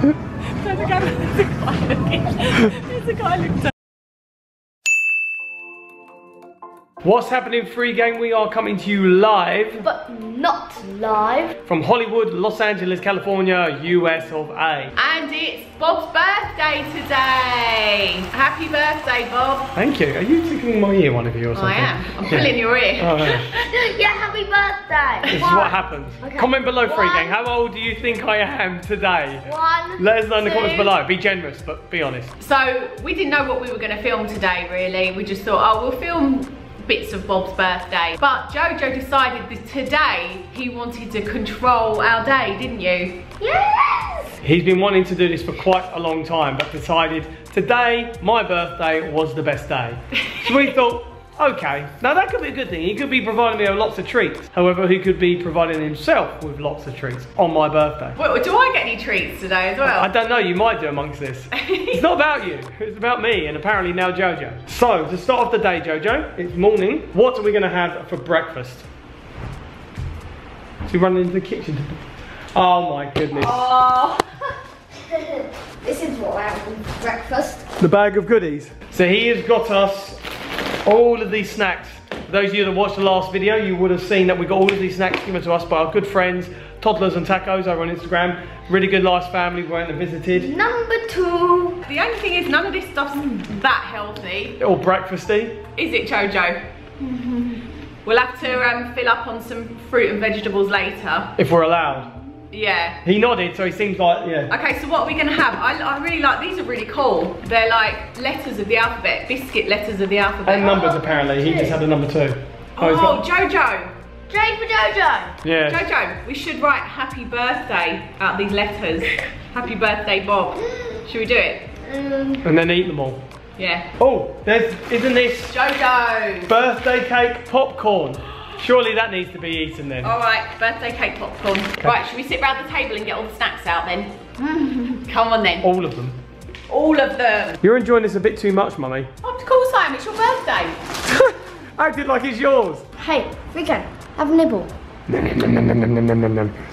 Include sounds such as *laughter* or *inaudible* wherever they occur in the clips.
That's a kind of music What's happening, free gang? We are coming to you live But not live. from Hollywood, Los Angeles, California, US of A. And it's Bob's birthday today. Happy birthday, Bob. Thank you. Are you tickling my ear, one of you, or something? I am. I'm pulling your ear. Oh, yeah. *laughs* yeah, happy birthday. This is what happens. Okay. Comment below, free One. gang. How old do you think I am today? One. Let us know in the comments below. Be generous, but be honest. So we didn't know what we were going to film today, really. We just thought, oh, we'll film bits of Bob's birthday. But Jojo decided that today he wanted to control our day, didn't you? Yes. He's been wanting to do this for quite a long time, but decided today, my birthday, was the best day. So we *laughs* thought, okay, now that could be a good thing. He could be providing me with lots of treats. However, he could be providing himself with lots of treats on my birthday. Wait, do I get any treats today as well? I don't know, you might do amongst this. *laughs* It's not about you, it's about me and apparently now Jojo. So, to start off the day, Jojo, it's morning. What are we gonna have for breakfast? Is he running into the kitchen? Oh my goodness. Oh. *laughs* this is what I have for breakfast. The bag of goodies. So he has got us all of these snacks. For those of you that watched the last video, you would have seen that we got all of these snacks given to us by our good friends, Toddlers and Tacos over on Instagram. Really good, nice family we went and visited. Number two. The only thing is none of this stuff's that healthy. All breakfasty. Is it, Jojo? We'll have to um, fill up on some fruit and vegetables later. If we're allowed. Yeah. He nodded, so he seems like, yeah. Okay, so what are we gonna have? I, I really like, these are really cool. They're like letters of the alphabet, biscuit letters of the alphabet. And numbers apparently. He just had a number two. Oh, he's got- Jojo. J for Jojo. yeah. Jojo, we should write happy birthday out these letters. happy birthday, Bob. Should we do it? Um, And then eat them all. Yeah. Oh, there's, isn't this Jojo. birthday cake popcorn? Surely that needs to be eaten then. All right, birthday cake popcorn. Okay. Right, should we sit round the table and get all the snacks out then? *laughs* Come on then. All of them. All of them. You're enjoying this a bit too much, Mummy. Of course I am, it's your birthday. *laughs* Acted like it's yours. Hey, Rico, have a nibble.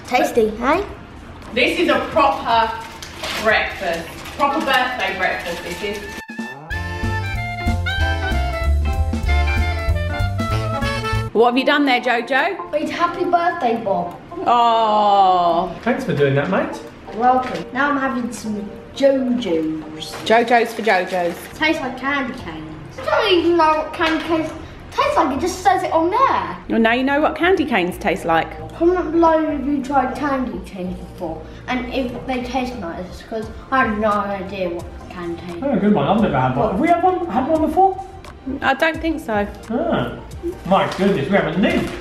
Tasty, hey? This is a proper breakfast. Proper birthday breakfast, this is. What have you done there, Jojo? Wait, happy birthday, Bob. Oh, Thanks for doing that, mate. Welcome. Now I'm having some Jojo's. Jojo's for Jojo's. Tastes like candy canes. I don't even know what candy canes taste like. It just says it on there. Well, now you know what candy canes taste like. Comment below if you tried candy canes before and if they taste nice because I have no idea what candy canes. Oh, good one. I've never had one. Have we had one, had one before? I don't think so. Ah. My goodness, we haven't lived.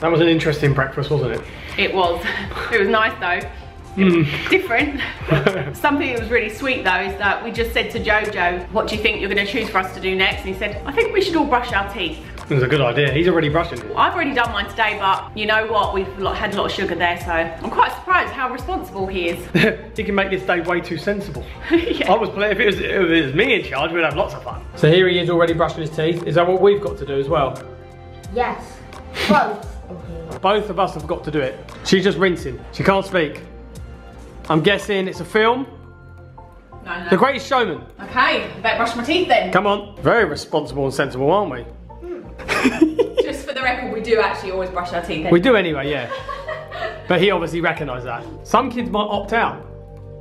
That was an interesting breakfast, wasn't it? It was. It was nice though. Mm. Different. *laughs* Something that was really sweet though is that we just said to Jojo, what do you think you're going to choose for us to do next? And he said, I think we should all brush our teeth. It was a good idea. He's already brushing it. I've already done mine today, but you know what? We've had a lot of sugar there, so I'm quite surprised how responsible he is. *laughs* *laughs* he can make this day way too sensible. *laughs* Yeah. I was playing, if it was, if it was me in charge, we'd have lots of fun. So here he is already brushing his teeth. Is that what we've got to do as well? Yes. Both. Both of us have got to do it. She's just rinsing. She can't speak. I'm guessing it's a film. No, no. The Greatest Showman. Okay, I better brush my teeth then. Come on. Very responsible and sensible, aren't we? Just for the record, we do actually always brush our teeth. We do anyway, yeah. But he obviously recognised that. Some kids might opt out.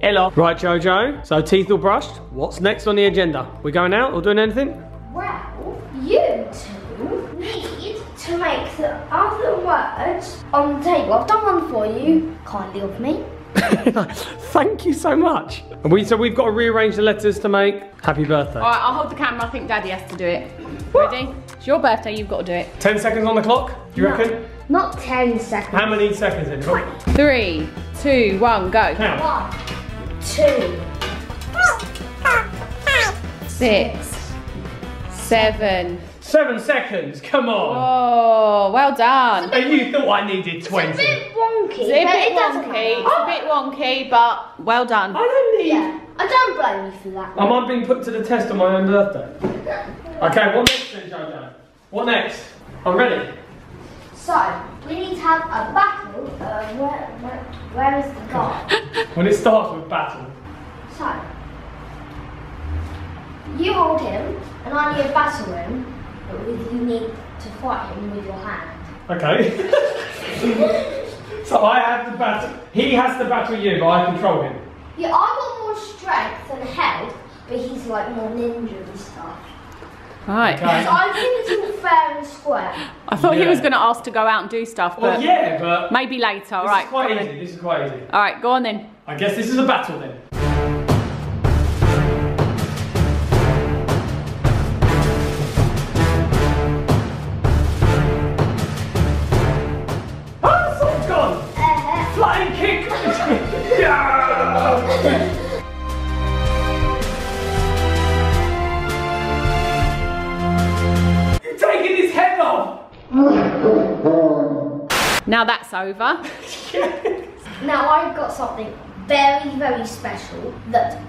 Ella. Right, Jojo. So teeth all brushed. What's next on the agenda? We going out or doing anything? Well, you two need to make the other words on the table. I've done one for you. Kindly of me. *laughs* Thank you so much. And we so we've got to rearrange the letters to make happy birthday. All right, I'll hold the camera. I think Daddy has to do it. Ready? It's your birthday. You've got to do it. Ten seconds on the clock. Do you No. reckon? Not 10 seconds. How many seconds in? Got- Three, two, one, go. Count. One, two, Six, seven. Seven seconds. Come on. Oh, well done. And you thought I needed 20. It's a twenty. bit wonky, It's a bit it wonky. It's a bit wonky, but well done. I don't need. Yeah, I don't blame you for that. Am I being put to the test on my own birthday? *laughs* Okay, what next then, Jojo? What next? I'm ready. So, we need to have a battle. Uh, where, where, where is the guard? *laughs* When it starts with battle. So, you hold him, and I need to battle him, but you need to fight him with your hand. Okay. *laughs* so I have to battle. He has to battle you, but I control him. Yeah, I've got more strength and health, but he's like more ninja and stuff. Right. Okay. I think it's all fair and square. I thought he was going to ask to go out and do stuff, but Well, yeah, but maybe later. All this right. is quite easy. then. This is quite easy. All right, go on then. I guess this is a battle then. That's over. *laughs* now I've got something very, very special that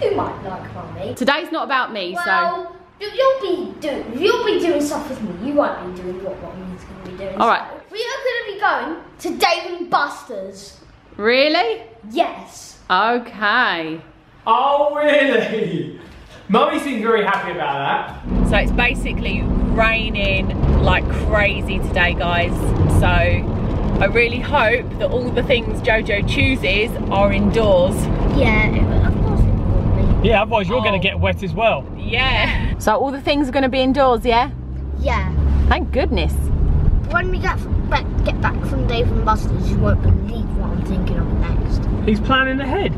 you might like, Mummy. Today's not about me, so Well, you- you'll be do you'll be doing stuff with me. You won't be doing what Mummy's going to be doing. All right. So we are going to be going to Dave and Buster's. really? Yes. Okay. Oh, really? Mummy seems very happy about that. So it's basically raining like crazy today, guys. So I really hope that all the things Jojo chooses are indoors. Yeah. Of course it will be. Yeah, otherwise you're Oh. going to get wet as well. Yeah. So all the things are going to be indoors, yeah? Yeah. Thank goodness. When we get back, get back from Dave and Buster's, you won't believe what I'm thinking of next. He's planning ahead.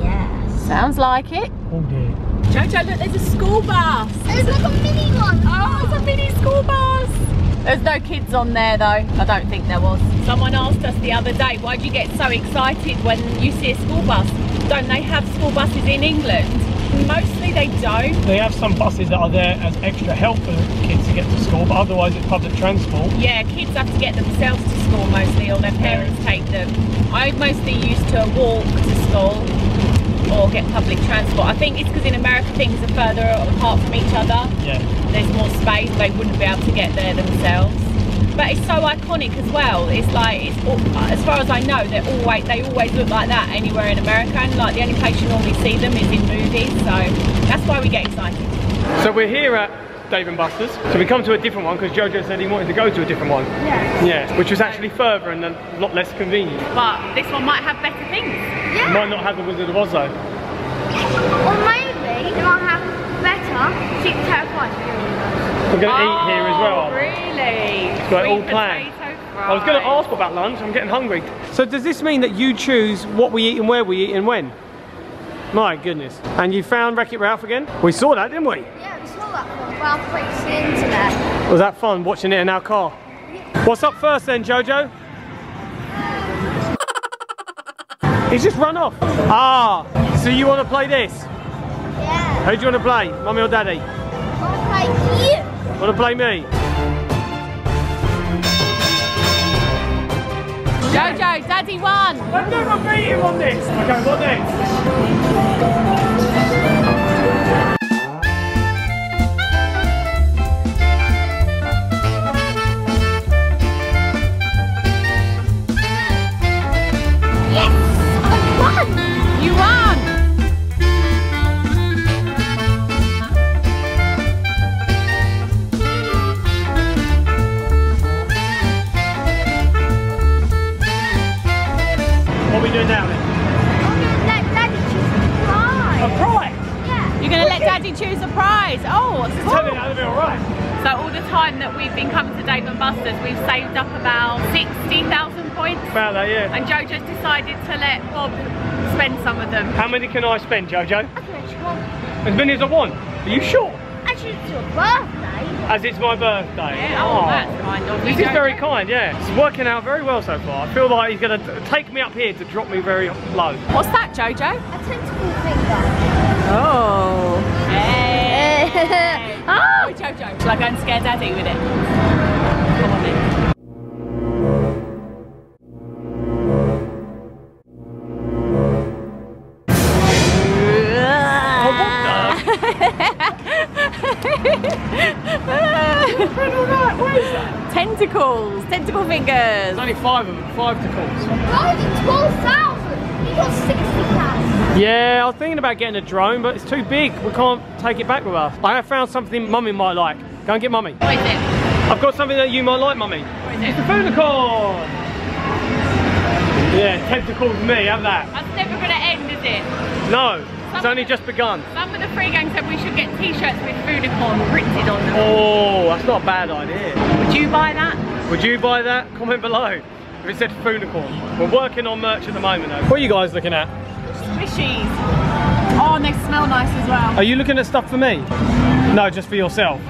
Yes. Sounds like it. Oh dear. Jojo, look, there's a school bus. There's like a mini one. Oh, it's a mini school bus. There's no kids on there though. I don't think there was. Someone asked us the other day, why do you get so excited when you see a school bus? Don't they have school buses in England? Mostly they don't. They have some buses that are there as extra help for kids to get to school, but otherwise it's public transport. Yeah, kids have to get themselves to school mostly or their parents take them. I mostly used to walk to school or get public transport. I think it's because in America things are further apart from each other. Yeah. There's more space, they wouldn't be able to get there themselves. But it's so iconic as well. It's like, it's all, as far as I know, they're always they always look like that anywhere in America, and like the only place you normally see them is in movies. So that's why we get excited. So we're here at Dave and Buster's. So we come to a different one because Jojo said he wanted to go to a different one. Yes. Yeah, which was actually further and a lot less convenient. But this one might have better things. Yeah. Might not have the Wizard of Oz though. Or maybe it might have better Secret Terrified. We're going to eat here as well. Oh, Really? Got it all planned. I was going to ask about lunch, I'm getting hungry. So does this mean that you choose what we eat and where we eat and when? My goodness. And you found Wreck-It Ralph again? We saw that, didn't we? Yeah, we saw that one. Ralph breaks the internet. Was that fun watching it in our car? What's up first then, Jojo? *laughs* He's just run off. Ah, so you want to play this? Yeah. Who do you want to play? Mummy or Daddy? I'll play you. Want to play me? Jojo, Daddy won. I've never beat him on this. Okay, what next? Can I spend, Jojo? I can actually want. As many as I want. Are you sure? Actually, it's your birthday. As it's my birthday. Yeah, oh, oh. that's kind of This is Jojo. very kind, yeah. It's working out very well so far. I feel like he's going to take me up here to drop me very low. What's that, Jojo? A tentacle finger. Oh. *laughs* oh hey. oh. Oh, Jojo. Shall I go and scare Daddy with it? Only five of them, five to calls. I did 12,000. You got 60,000. Yeah, I was thinking about getting a drone, but it's too big. We can't take it back with us. I have found something Mummy might like. Go and get Mummy. What is it? I've got something that you might like, Mummy. What is it? The Funicorn! Yeah, tentacles for me, have that. That's never going to end, is it? No, it's only just begun. Some of the free gang said we should get t-shirts with Foodicorn printed on them. Oh, that's not a bad idea. Would you buy that? Would you buy that? Comment below. If it said Funicorn. We're working on merch at the moment though. What are you guys looking at? Squishies. Oh, and they smell nice as well. Are you looking at stuff for me? No, just for yourself.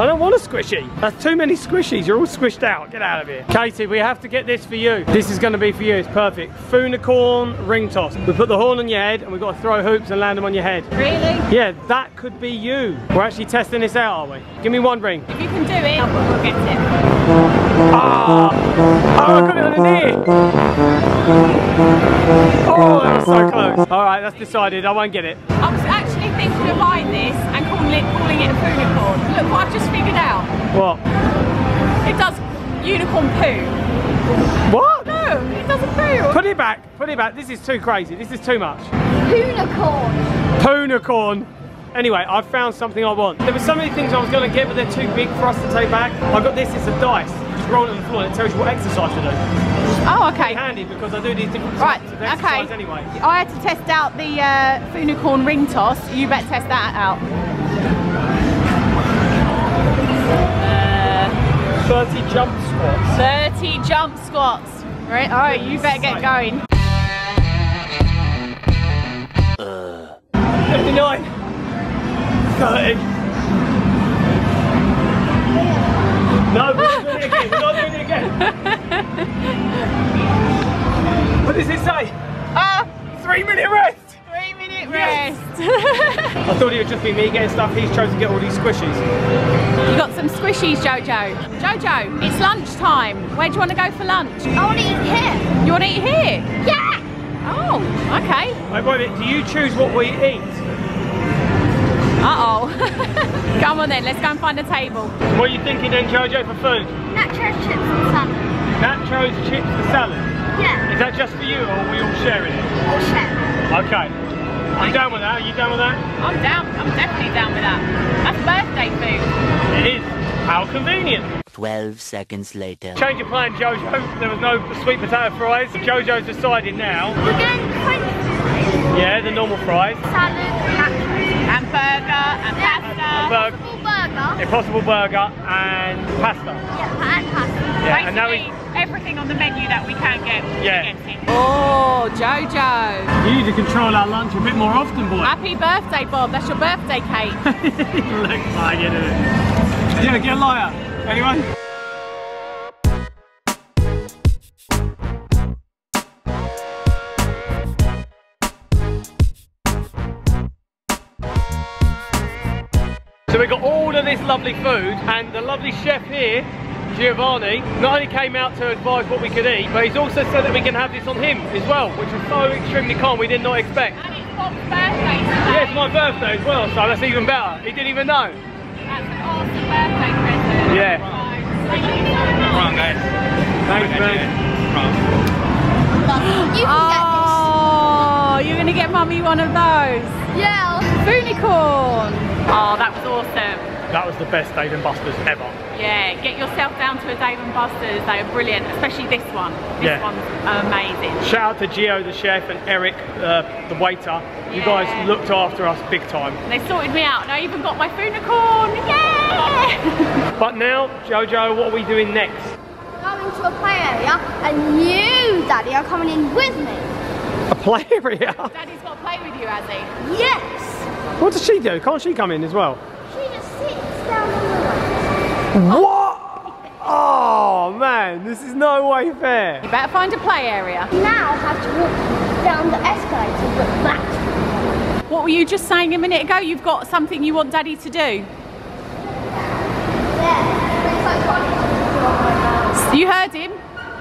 I don't want a squishy. That's too many squishies. You're all squished out. Get out of here. Katie, we have to get this for you. This is going to be for you. It's perfect. Funicorn ring toss. We put the horn on your head and we've got to throw hoops and land them on your head. Really? Yeah, that could be you. We're actually testing this out, are we? Give me one ring. If you can do it, we'll get it. Ah! Oh, I got it on the knee! Oh, that was so close. All right, that's decided. I won't get it. Calling it, calling it a Foodicorn. Look what I've just figured out. What? It does unicorn poo. What? No, it doesn't poo. Put it back. Put it back. This is too crazy. This is too much. Unicorn. Ponicorn. Anyway, I've found something I want. There were so many things I was going to get, but they're too big for us to take back. I got this. It's a dice. Just roll it on the floor and it tells you what exercise to do. Oh, It's okay. handy because I do these different Right, types of exercise okay. anyway. I had to test out the uh, Foodicorn ring toss. You better test that out. 30 jump squats. 30 jump squats. Right, all right, you better get going. 59. 30. No, we're not doing it again. We're not doing it again. *laughs* what does it say? Ah, Three minute rest. Three minute Yes. rest. I thought it would just be me getting stuff. He's chosen to get all these squishies. you got some squishies, Jojo. Jojo, it's lunchtime. Where do you want to go for lunch? I want to eat here. You want to eat here? Yeah. Oh, okay. Wait, wait, wait, do you choose what we eat? Uh-oh. *laughs* Come on then, let's go and find a table. What are you thinking then, Jojo, for food? Nacho chips and salad. Nachos, chips, and salad. Yeah. Is that just for you, or are we all sharing it? Or chef. Okay. I'm down with that. Are you down with that? I'm down. I'm definitely down with that. That's birthday food. It is. How convenient. 12 seconds later. Change of plan, Jojo. There was no sweet potato fries. Jojo's decided now. We're going French fries. Yeah, the normal fries. Salad, nachos. And burger and pasta. Burger, Full burger. impossible burger, and pasta. Yeah, and pasta. Yeah, and now we. Everything on the menu that we can get. Yeah. Oh, Jojo. You need to control our lunch a bit more often, boy. Happy birthday, Bob. That's your birthday cake. *laughs* Look like it. Yeah, get a lighter. Anyone? So we got all of this lovely food and the lovely chef here, Giovanni, not only came out to advise what we could eat, but he's also said that we can have this on him as well, which is so extremely calm we did not expect. and it's Bob's birthday today. Yeah, it's my birthday as well, so that's even better. He didn't even know. That's an awesome birthday present. Yeah. So, thank you so much. Wrong, guys. Thanks, man. You can Oh, you're gonna get mummy one of those. Yeah. Foonicorn. Oh, that was awesome. That was the best Dave and Buster's ever. Yeah, get yourself down to a Dave and Buster's. They are brilliant, especially this one. This Yeah. one's amazing. Shout out to Gio, the chef, and Eric, uh, the waiter. You guys looked after us big time. And they sorted me out, and I even got my Foonicorn. Yeah! *laughs* But now, Jojo, what are we doing next? Going to a play area, and you, Daddy, are coming in with me. A play area? *laughs* Daddy's got to play with you, has he? Yes. What does she do? Can't she come in as well? She just sits down on the What? Oh man, this is no way fair. You better find a play area. Now have to walk down the escalator, but that. What were you just saying a minute ago? You've got something you want Daddy to do. You heard him.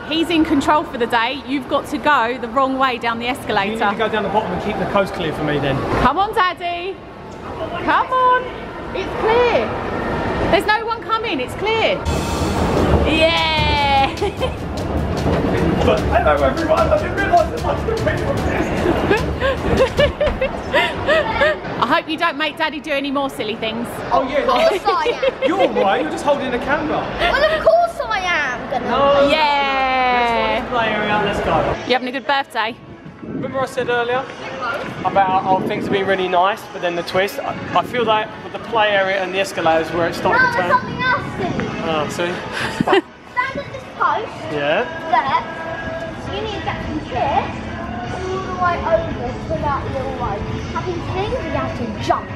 He's in control for the day. You've got to go the wrong way down the escalator. You need to go down the bottom and keep the coast clear for me then. Come on, Daddy. Come on. It's clear. There's no one coming. It's clear. Yeah. But hello everyone, I didn't realise that much of I hope you don't make Daddy do any more silly things. Oh yeah, *laughs* Of course I am. You're right, you're just holding the camera. Well, of course I am gonna. No. Yeah. Let's go play area, let's go. You having a good birthday? Remember I said earlier about oh things have been really nice, but then the twist. I, I feel like with the play area and the escalators where it's No, to turn. something else silly. Oh, ah, see? *laughs* Stand at this post, Yeah. there. So you need to get from here all the way over to that little way. Having things, you have to jump.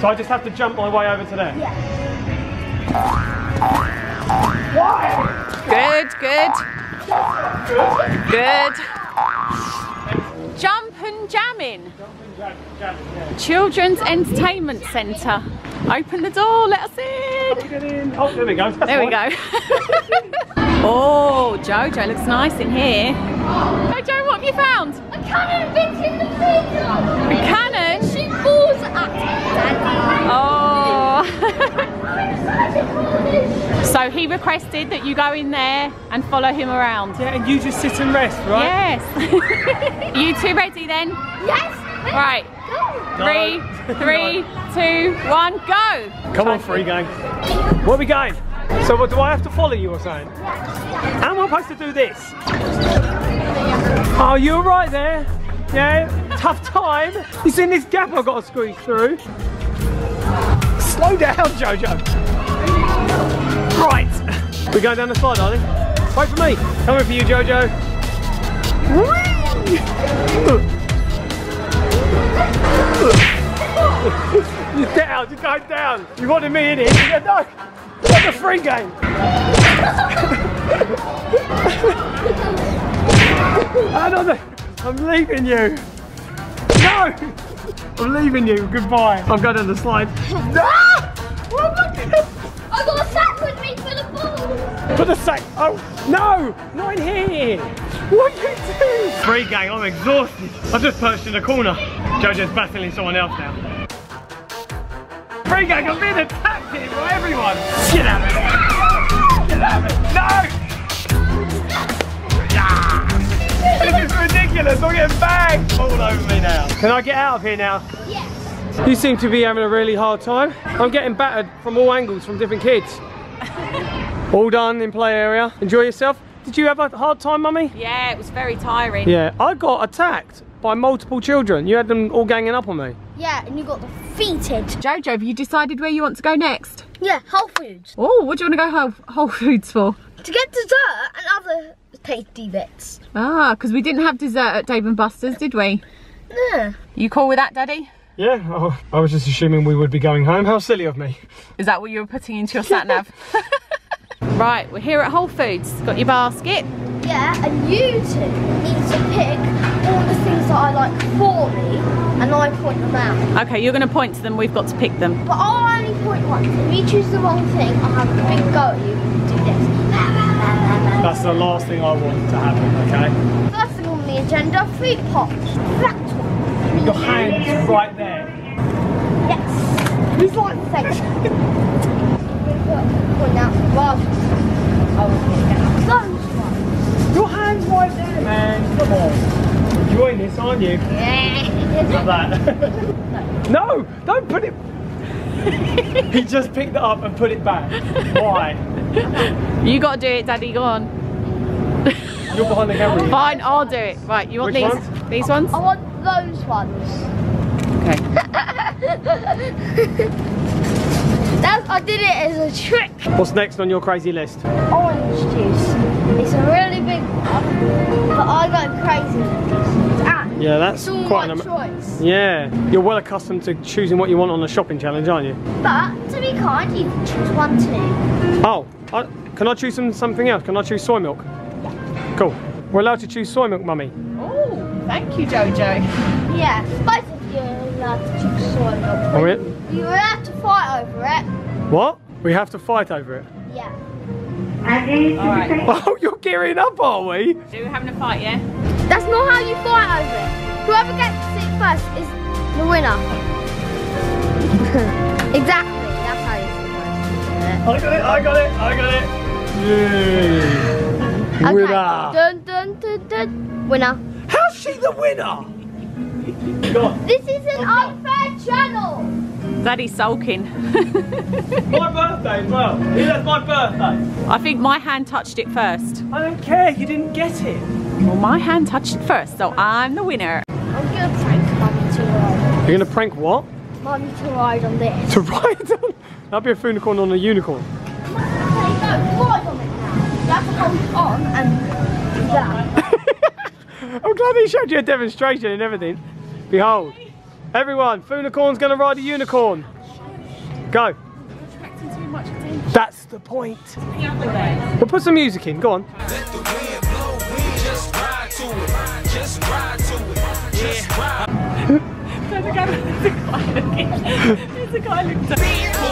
So I just have to jump my way over to there. Yeah. Good, good. Good. Jump and jamming. Children's Entertainment Centre. Open the door, let us in. In. Oh, there we go. That's There we fine. go. *laughs* oh, Jojo looks nice in here. Jojo, what have you found? A cannon bit in the video. A cannon? She falls at Daddy. Oh. So he requested that you go in there and follow him around. Yeah, and you just sit and rest, right? Yes. *laughs* you two ready then? Yes. Right. Go. Three, No. three, *laughs* two, one, go. Come on, free gang. Where are we going? So what, do I have to follow you or something? How am I supposed to do this? Oh, you're right there. Yeah, tough time. You seen this gap I've got to squeeze through? Slow down, Jojo. Right. We're going down the slide, are we? Wait for me. Coming for you, Jojo. You're down, you're going down. You wanted me in it. Yeah, no. It's a free game. I'm leaving you. No! I'm leaving you. Goodbye. I'm going down the slide. Ah! Ball. Put the sack. Oh, no! Not in here. What are you doing? Free gang, I'm exhausted. I've just perched in the corner. Jojo's battling someone else now. Free gang, I'm being attacked here by everyone. Get out of it. Get out of it. No! Ah! This is ridiculous. I'm getting bagged all over me now. Can I get out of here now? Yes. You seem to be having a really hard time. I'm getting battered from all angles from different kids. *laughs* all done in play area. Enjoy yourself. Did you have a hard time, mummy? Yeah, it was very tiring. Yeah, I got attacked by multiple children. You had them all ganging up on me. Yeah, and you got defeated. Jojo, have you decided where you want to go next? Yeah, Whole Foods. Oh, what do you want to go Whole, Whole Foods for? To get dessert and other tasty bits. Ah, because we didn't have dessert at Dave and Buster's, did we? Yeah. You Cool with that, Daddy? Yeah, oh, I was just assuming we would be going home. How silly of me. Is that what you were putting into your sat nav? *laughs* right, we're here at Whole Foods. Got your basket. Yeah, and you two need to pick all the things that I like for me, and I point them out. Okay, you're going to point to them. We've got to pick them. But I'll only point once. If you choose the wrong thing, I'll have a big go at you and do this. That's the last thing I want to happen, okay? First thing on the agenda, fruit pops. That one. Your hand's right there. Yes. It's like Thanks. *laughs* Point out the large. I will pick out those ones. Your hand's right there, man. Come on. Enjoying this, aren't you? Yeah. Like that. *laughs* no, don't put it. *laughs* he just picked it up and put it back. Why? You got to do it, Daddy. Go on. You're behind the camera. Fine, I'll do it. Right, you want Which these? ones? These ones? I want those ones. Okay. *laughs* That's, I did it as a trick. What's next on your crazy list? Orange juice. It's a really big one, but I go crazy with. Ah, and Yeah, that's it's all quite my an. am- choice. Yeah, you're well accustomed to choosing what you want on the shopping challenge, aren't you? But to be kind, you can choose one too. Oh, I, can I choose some, something else? Can I choose soy milk? Cool. We're allowed to choose soy milk, mummy. Oh, thank you, Jojo. Yeah, both of you are allowed to choose soy milk. Are we? You have to fight over it. What? We have to fight over it. Yeah. All right. *laughs* Oh, you're gearing up, are we? So we're having a fight, yeah? That's not how you fight over it. Whoever gets to it first is the winner. *laughs* exactly. That's how you're supposed it. I got it, I got it, I got it. Yay. Okay. Winner. Dun, dun, dun, dun. Winner. How's she the winner? This is an unfair channel. Daddy's sulking. *laughs* My birthday as well. Yeah, that's my birthday. I think my hand touched it first. I don't care, you didn't get it. Well, my hand touched it first, so I'm the winner. I'm gonna prank Mummy to ride. You're gonna prank what? Mummy to ride on this. To ride on? That'd be a unicorn on a unicorn. Okay, no, ride on it now. You have to hold it on and do that. *laughs* I'm glad he showed you a demonstration and everything. Behold. Everyone, Funicorn's gonna ride a unicorn. Go. That's the point. We'll put some music in, go on. Let the wind blow, we just ride to it. Just ride to it. Just ride. There's a guy, there's a guy looking. There's a guy looking. Pull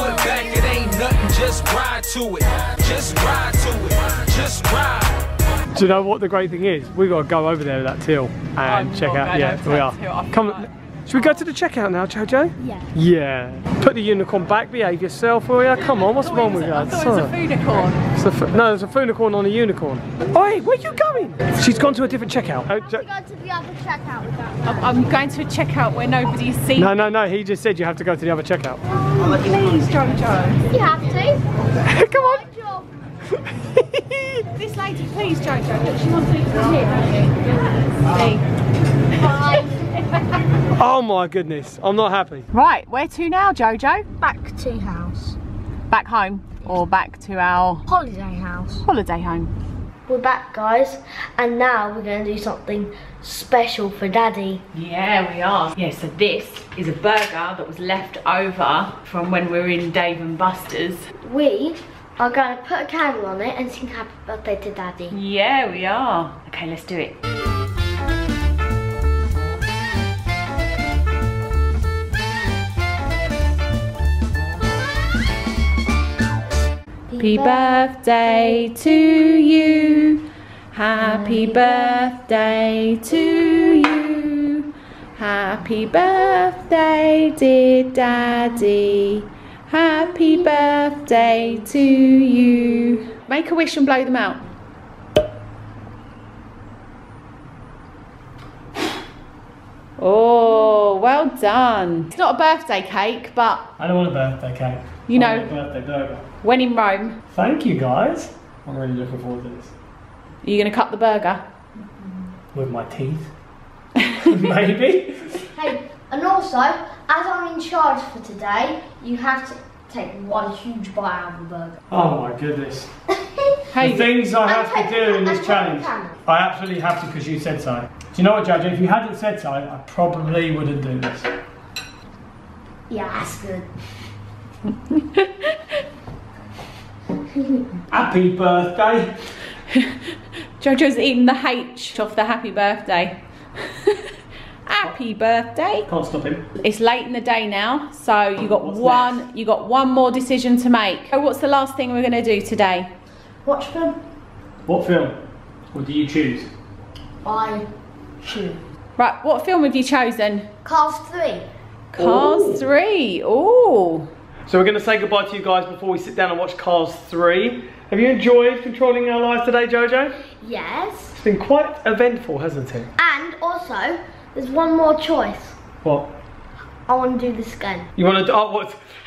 it back, it ain't nothing. Just ride to it. Just ride to it. Just ride. Do you know what the great thing is? We've got to go over there with that till and I'm check out. Yeah, we are. Come. Forgot. Should we go to the checkout now, Jojo? Yeah. Yeah. Put the unicorn back, behave yourself, will ya? Come on, what's wrong with you? I thought it was a unicorn. It's a fu- no, there's a funicorn on a unicorn. Oi, where are you going? She's gone to a different checkout. Oh, I Jo- have to go to the other checkout with that. I'm, I'm going to a checkout where nobody's seen. no, no, no. He just said you have to go to the other checkout. Oh, please, Jojo. You have to. *laughs* Come on. Good. *laughs* This lady, please, Jojo. Look, she wants to come here, doesn't she? Fine. Oh my goodness, I'm not happy. Right, where to now, Jojo? Back to house. Back home or back to our Holiday house. holiday home? We're back, guys, and now we're going to do something special for Daddy. Yeah, we are. Yeah, so this is a burger that was left over from when we were in Dave and Buster's. We are going to put a candle on it and sing happy birthday to Daddy. Yeah, we are. Okay, let's do it. Happy birthday to you. Happy birthday to you. Happy birthday, dear daddy. Happy birthday to you. Make a wish and blow them out. Oh, well done. It's not a birthday cake, but I don't want a birthday cake. You I want know- a birthday burger. When in Rome, Thank you guys. I'm really looking forward to this. are you going to cut the burger? With my teeth. *laughs* Maybe. Hey, and also, as I'm in charge for today, you have to take one huge bite out of the burger. Oh my goodness. *laughs* Hey, The things I have to do in this challenge. I absolutely have to because you said so. Do you know what, Jojo? If you hadn't said so, I probably wouldn't do this. Yeah, that's good. *laughs* Happy birthday. *laughs* Jojo's eating the H off the happy birthday. *laughs* happy birthday. Can't stop him. It's late in the day now, so you got What's one next? you got one more decision to make. Oh, what's the last thing we're gonna do today? Watch film. What film? Or do you choose? I choose. Right, what film have you chosen? Cars 3. Cars 3. Ooh. So we're going to say goodbye to you guys before we sit down and watch Cars 3. Have you enjoyed controlling our lives today, Jojo? Yes. It's been quite eventful, hasn't it? And also, there's one more choice. What? I want to do this again. You want to? do, Oh, what? *laughs*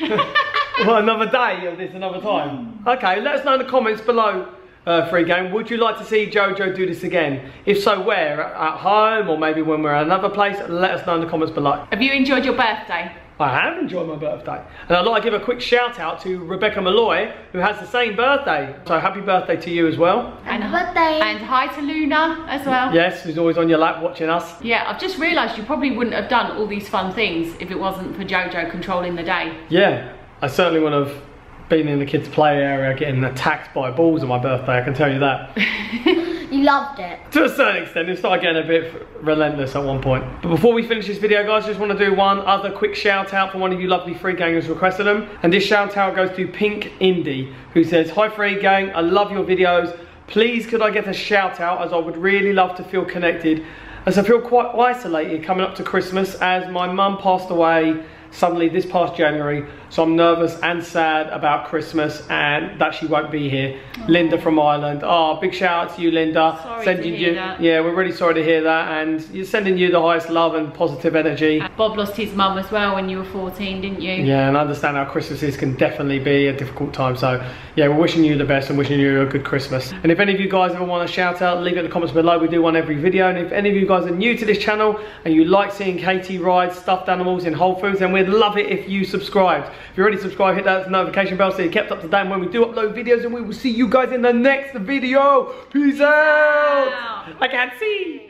well, another day of this, another time. Okay, let us know in the comments below. Uh, free gang. Would you like to see Jojo do this again? If so, where? At home or maybe when we're at another place? Let us know in the comments below. Have you enjoyed your birthday? I have enjoyed my birthday. And I'd like to give a quick shout out to Rebecca Malloy, who has the same birthday. So happy birthday to you as well. And, birthday. and hi to Luna as well. Yes, who's always on your lap watching us. Yeah, I've just realised you probably wouldn't have done all these fun things if it wasn't for Jojo controlling the day. Yeah, I certainly wouldn't have been in the kids' play area getting attacked by balls on my birthday, I can tell you that. *laughs* You loved it. to a certain extent, it started getting a bit relentless at one point. But before we finish this video, guys, I just want to do one other quick shout out for one of you lovely free gangers requested them. And this shout out goes to Pink Indie, who says, Hi free gang, I love your videos. Please could I get a shout out as I would really love to feel connected as I feel quite isolated coming up to Christmas as my mum passed away suddenly this past January. So I'm nervous and sad about Christmas and that she won't be here. Linda from Ireland. Oh, big shout out to you, Linda. Sorry to hear you. that. Yeah, we're really sorry to hear that, and you're sending you the highest love and positive energy. Uh, Bob lost his mum as well when you were 14, didn't you? Yeah, and I understand how Christmases can definitely be a difficult time. So, yeah, we're wishing you the best and wishing you a good Christmas. And if any of you guys ever want to shout out, leave it in the comments below. We do one every video. And if any of you guys are new to this channel and you like seeing Katie ride stuffed animals in Whole Foods, then we'd love it if you subscribed. If you're already subscribed, hit that notification bell so you're kept up to date when we do upload videos. And we will see you guys in the next video. Peace, out. out. I can't see.